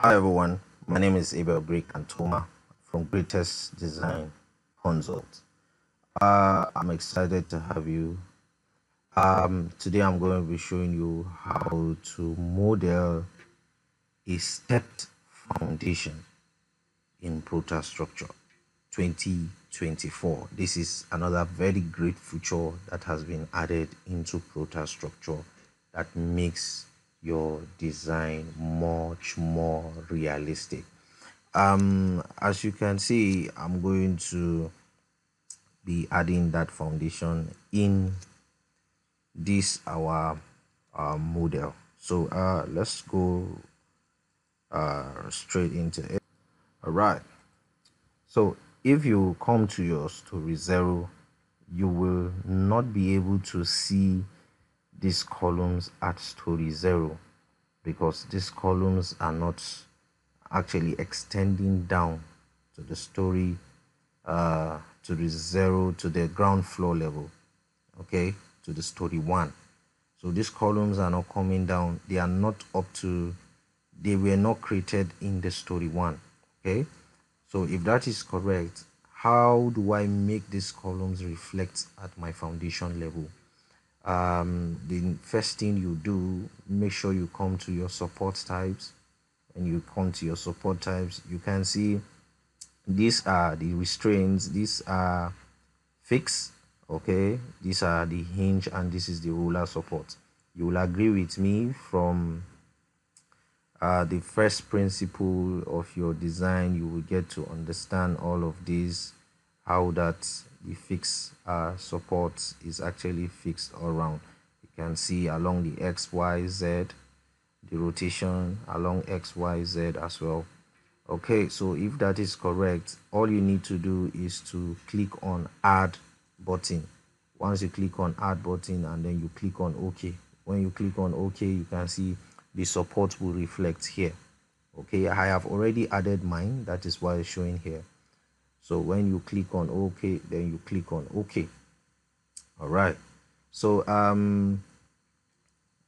Hi everyone, my name is Abel Grey Kantoma from Greytest Design Consult. Uh, I'm excited to have you. Um, today I'm going to be showing you how to model a stepped foundation in Protastructure 2024. This is another very great feature that has been added into Protastructure that makes your design much more realistic. Um as you can see i'm going to be adding that foundation in this our uh, model. So uh let's go uh straight into it. All right so if you come to your story zero you will not be able to see these columns at story zero because these columns are not actually extending down to the story uh, to the zero to the ground floor level okay to the story one. So these columns are not coming down. They are not up to they were not created in the story one okay? So if that is correct how do i make these columns reflect at my foundation level um, the first thing you do make sure you come to your support types. And you come to your support types you can see these are the restraints these are fixed okay? These are the hinge and this is the roller support. You will agree with me from uh, the first principle of your design you will get to understand all of these how that the fixed uh, support is actually fixed all around you can see along the x y z the rotation along x y z as well. Okay so if that is correct all you need to do is to click on add button. Once you click on add button and then you click on ok. When you click on ok you can see the support will reflect here. Okay i have already added mine. That is why it's showing here so when you click on ok then you click on ok. All right. So um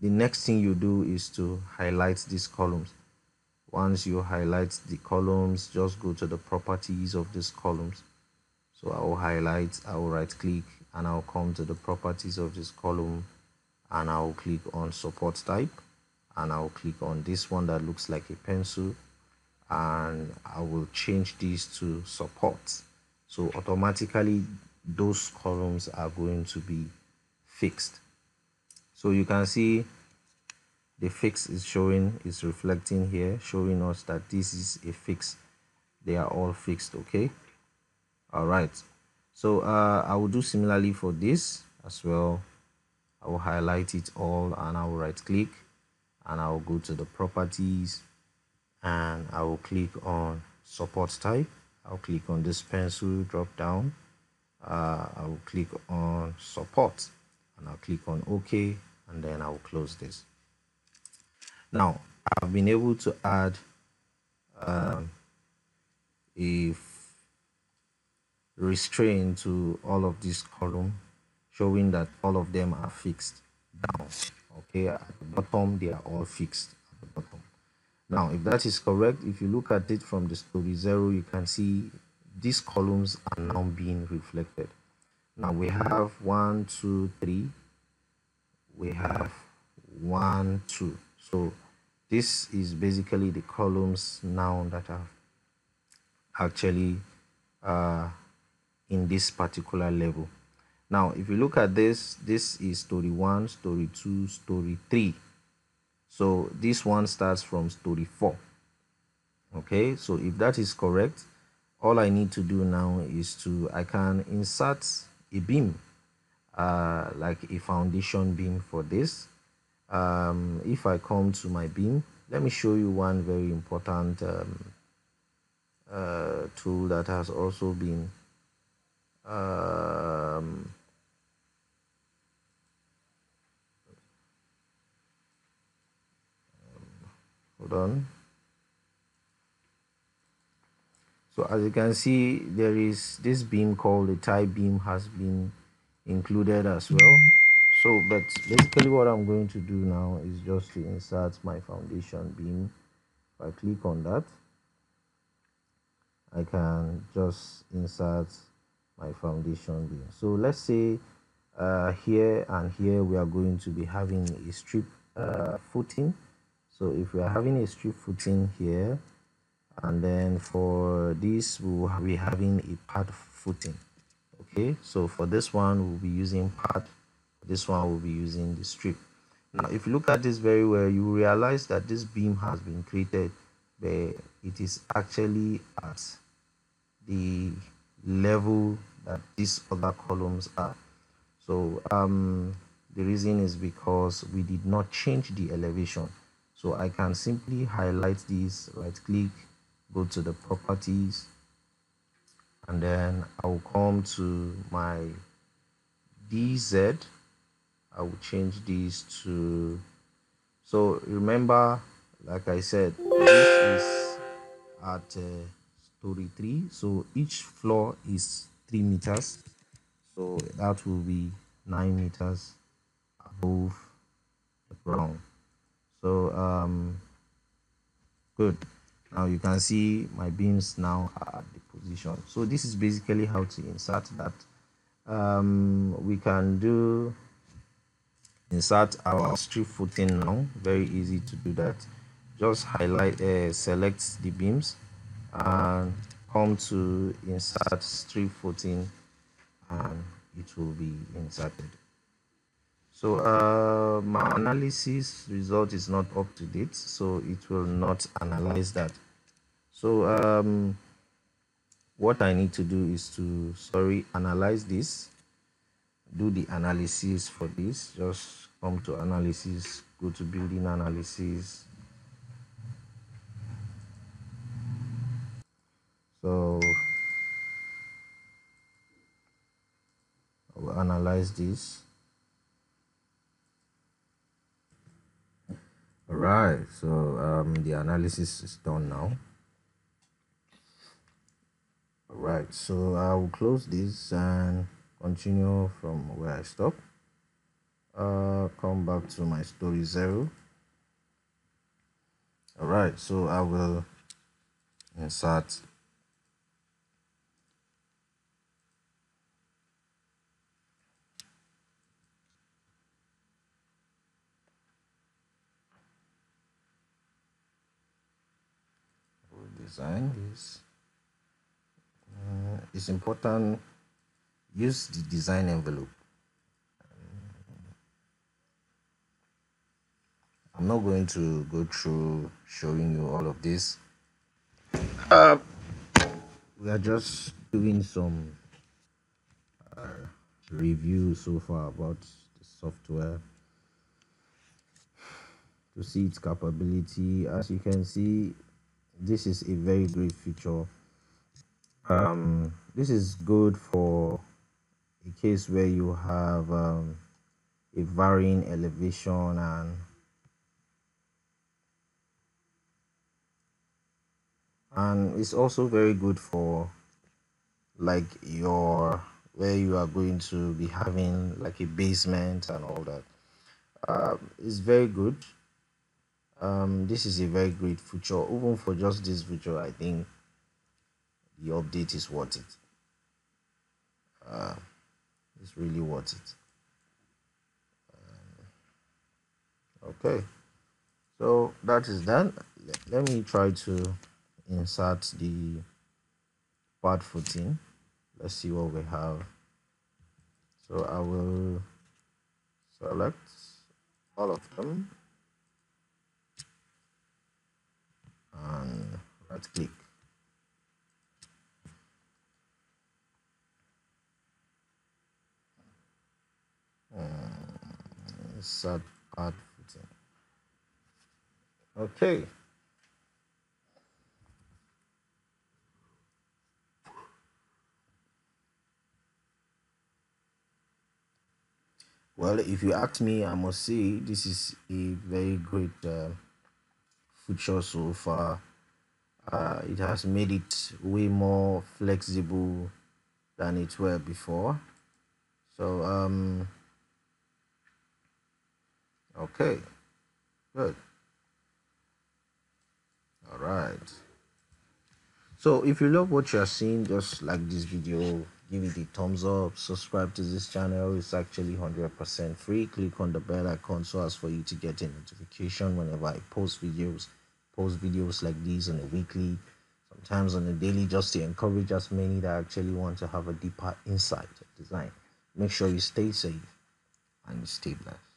the next thing you do is to highlight these columns. Once you highlight the columns just go to the properties of these columns. So i will highlight i will right click and i'll come to the properties of this column and i'll click on support type and i'll click on this one that looks like a pencil and I will change these to support. So automatically those columns are going to be fixed. So you can see the fix is showing, is reflecting here, showing us that this is a fix. They are all fixed, okay? All right. So uh, I will do similarly for this as well. I will highlight it all and I will right click and I will go to the properties and I will click on support type. I'll click on this pencil drop down. Uh, I will click on support and I'll click on OK and then I will close this. Now I've been able to add um, a restraint to all of this column showing that all of them are fixed down okay at the bottom they are all fixed at the bottom now, if that is correct, if you look at it from the story zero, you can see these columns are now being reflected. Now we have one, two, three. We have one, two. So this is basically the columns now that are actually uh, in this particular level. Now, if you look at this, this is story one, story two, story three so this one starts from story 4 okay so if that is correct all i need to do now is to i can insert a beam uh, like a foundation beam for this. Um, if i come to my beam let me show you one very important um, uh, tool that has also been um, hold on. So as you can see there is this beam called the tie beam has been included as well. So but basically what i'm going to do now is just to insert my foundation beam. If I click on that I can just insert my foundation beam. So let's say uh, here and here we are going to be having a strip uh, footing so if we are having a strip footing here and then for this we will be having a pad footing okay? So for this one we'll be using pad this one will be using the strip. Now if you look at this very well you realize that this beam has been created but it is actually at the level that these other columns are. So um, the reason is because we did not change the elevation so I can simply highlight this right click go to the properties and then I will come to my DZ I will change this to so remember like I said this is at uh, story 3 so each floor is 3 meters. So that will be 9 meters above the ground so um good. Now you can see my beams now are at the position. So this is basically how to insert that. Um we can do insert our strip footing now. Very easy to do that. Just highlight uh, select the beams and come to insert strip footing and it will be inserted so uh, my analysis result is not up to date so it will not analyze that. So um, what I need to do is to sorry analyze this do the analysis for this just come to analysis go to building analysis. So I will analyze this right so um, the analysis is done now. All right so I will close this and continue from where I stopped uh, come back to my story zero. All right so I will insert design this uh, it's important. Use the design envelope. I'm not going to go through showing you all of this. Uh, we are just doing some uh, review so far about the software to see its capability. As you can see this is a very great feature. Um, this is good for a case where you have um, a varying elevation and and it's also very good for like your where you are going to be having like a basement and all that. Um, it's very good um, this is a very great feature even for just this feature i think the update is worth it. Uh, it's really worth it. Um, okay. So that is done let, let me try to insert the pad footing let's see what we have. So i will select all of them and right click insert pad footing okay. Well if you ask me i must say this is a very great uh, so far uh, it has made it way more flexible than it were before. So um okay good. All right. So if you love what you're seeing just like this video give it a thumbs up subscribe to this channel. It's actually 100% free. Click on the bell icon so as for you to get a notification whenever i post videos post videos like these on a weekly sometimes on a daily just to encourage as many that actually want to have a deeper insight of design. Make sure you stay safe and stay blessed